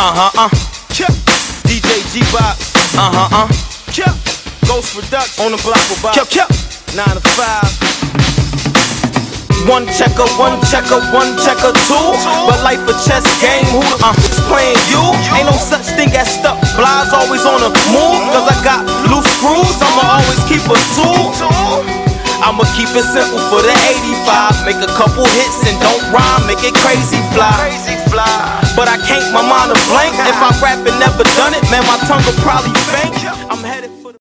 Uh huh, uh. DJ G Bop. Uh huh, uh. Ghost Production on the block with Bob. Nine to five. One checker, one checker, one checker, two. But life a chess game, who the uh, playing you? Ain't no such thing as stuck. Flies always on the move, cause I got loose screws, I'ma always keep a tool. I'ma keep it simple for the 85. Make a couple hits and don't rhyme, make it crazy fly. But I can't, my mind a blank. If I rap and never done it, man, my tongue will probably faint.